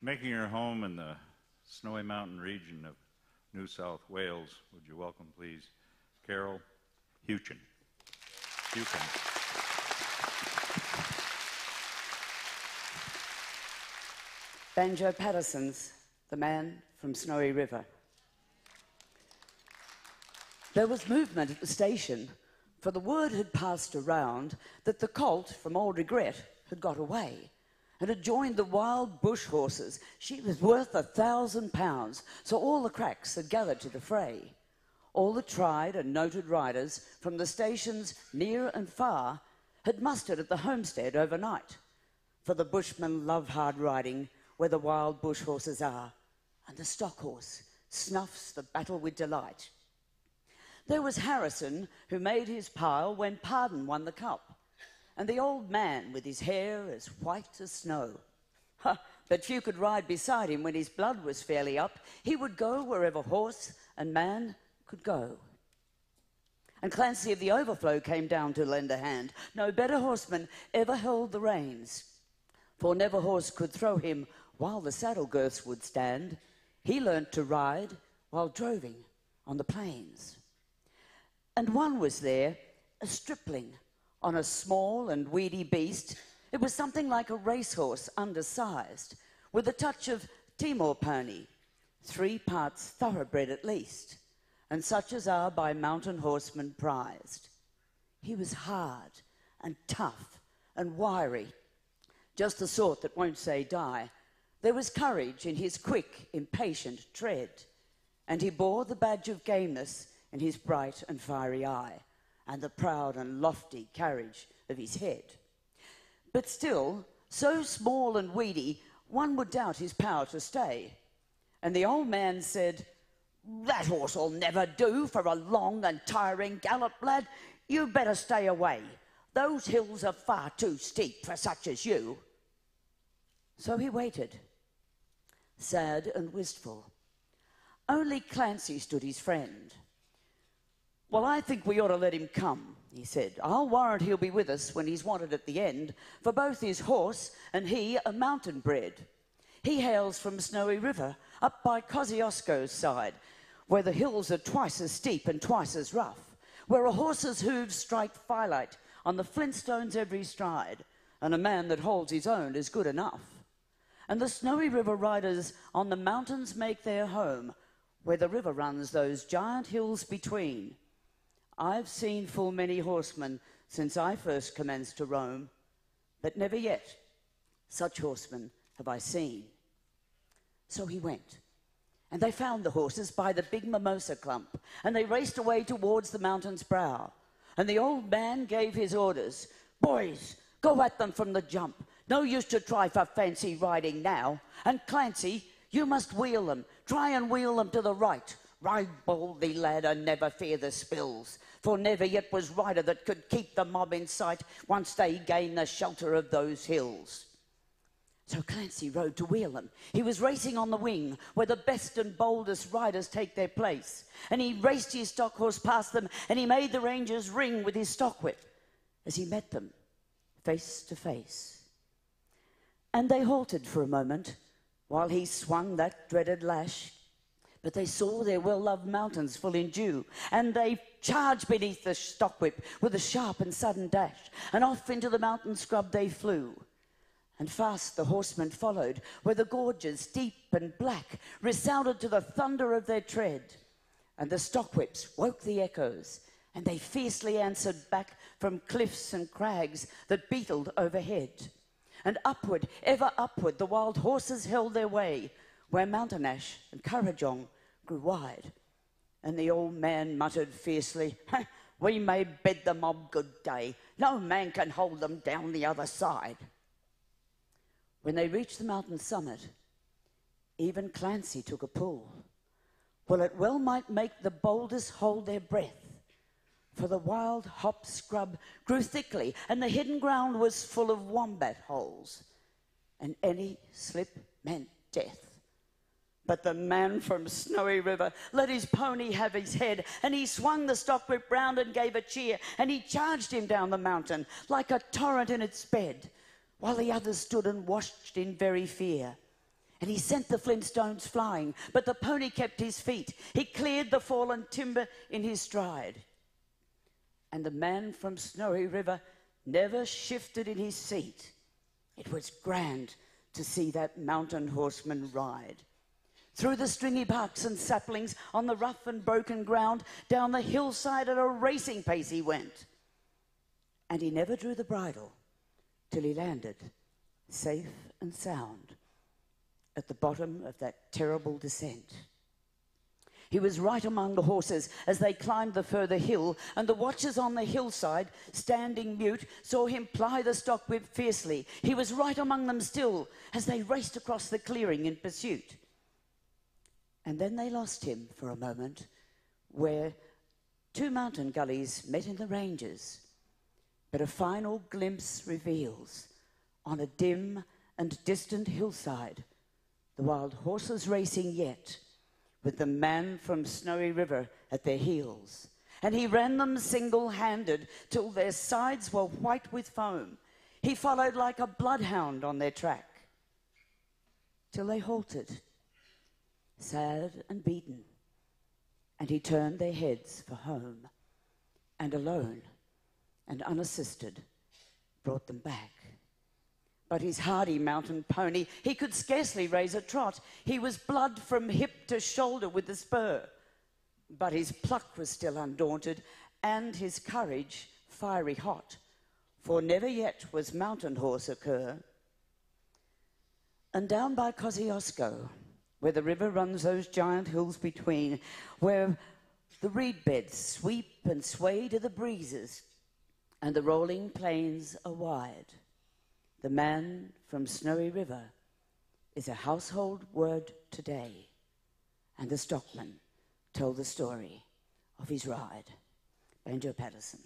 Making her home in the Snowy Mountain region of New South Wales, would you welcome, please, Carol Heuchan? Heuchan. Banjo Paterson's The Man from Snowy River. There was movement at the station, for the word had passed around that the colt from Old Regret had got away and had joined the wild bush horses. She was worth a thousand pounds, so all the cracks had gathered to the fray. All the tried and noted riders from the stations near and far had mustered at the homestead overnight, for the bushmen love hard riding where the wild bush horses are, and the stock horse snuffs the battle with delight. There was Harrison, who made his pile when Pardon won the cup and the old man with his hair as white as snow. Ha, but few could ride beside him when his blood was fairly up. He would go wherever horse and man could go. And Clancy of the Overflow came down to lend a hand. No better horseman ever held the reins, for never horse could throw him while the saddle girths would stand. He learnt to ride while droving on the plains. And one was there, a stripling on a small and weedy beast. It was something like a racehorse, undersized, with a touch of Timor pony, three parts thoroughbred at least, and such as are by mountain horsemen prized. He was hard and tough and wiry, just the sort that won't say die. There was courage in his quick, impatient tread, and he bore the badge of gameness in his bright and fiery eye and the proud and lofty carriage of his head. But still, so small and weedy, one would doubt his power to stay. And the old man said, That horse'll never do for a long and tiring gallop, lad. You'd better stay away. Those hills are far too steep for such as you. So he waited, sad and wistful. Only Clancy stood his friend. Well, I think we ought to let him come, he said. I'll warrant he'll be with us when he's wanted at the end, for both his horse and he are mountain bred. He hails from Snowy River, up by Kosciuszko's side, where the hills are twice as steep and twice as rough, where a horse's hooves strike firelight on the flintstones every stride, and a man that holds his own is good enough. And the Snowy River riders on the mountains make their home, where the river runs those giant hills between. I've seen full many horsemen since I first commenced to roam, but never yet such horsemen have I seen. So he went, and they found the horses by the big mimosa clump, and they raced away towards the mountain's brow. And the old man gave his orders Boys, go at them from the jump. No use to try for fancy riding now. And Clancy, you must wheel them. Try and wheel them to the right. Ride boldly, lad, and never fear the spills for never yet was rider that could keep the mob in sight once they gained the shelter of those hills. So Clancy rode to wheel them. He was racing on the wing, where the best and boldest riders take their place. And he raced his stock horse past them, and he made the rangers ring with his stock whip as he met them face to face. And they halted for a moment while he swung that dreaded lash but they saw their well loved mountains full in dew, and they charged beneath the stockwhip with a sharp and sudden dash, and off into the mountain scrub they flew. And fast the horsemen followed, where the gorges, deep and black, resounded to the thunder of their tread. And the stockwhips woke the echoes, and they fiercely answered back from cliffs and crags that beetled overhead. And upward, ever upward, the wild horses held their way, where Mountain Ash and Kurrajong grew wide. And the old man muttered fiercely, We may bid the mob good day. No man can hold them down the other side. When they reached the mountain summit, even Clancy took a pull. Well, it well might make the boldest hold their breath, for the wild hop scrub grew thickly, and the hidden ground was full of wombat holes, and any slip meant death. But the man from Snowy River let his pony have his head, and he swung the stockwhip round and gave a cheer, and he charged him down the mountain like a torrent in its bed, while the others stood and watched in very fear. and he sent the flintstones flying, but the pony kept his feet. He cleared the fallen timber in his stride. And the man from Snowy River never shifted in his seat. It was grand to see that mountain horseman ride. Through the stringy barks and saplings, on the rough and broken ground, down the hillside at a racing pace he went. And he never drew the bridle till he landed, safe and sound, at the bottom of that terrible descent. He was right among the horses as they climbed the further hill, and the watchers on the hillside, standing mute, saw him ply the stockwhip fiercely. He was right among them still as they raced across the clearing in pursuit. And then they lost him for a moment, where two mountain gullies met in the ranges. But a final glimpse reveals on a dim and distant hillside the wild horses racing yet with the man from Snowy River at their heels. And he ran them single handed till their sides were white with foam. He followed like a bloodhound on their track till they halted, sad and beaten. And he turned their heads for home, and alone and unassisted brought them back. But his hardy mountain pony, he could scarcely raise a trot. He was blood from hip to shoulder with the spur. But his pluck was still undaunted, and his courage fiery hot, for never yet was mountain horse a occur. And down by Kosciuszko, where the river runs those giant hills between, where the reed beds sweep and sway to the breezes, and the rolling plains are wide the man from Snowy River is a household word today, and the stockman told the story of his ride. Banjo Paterson.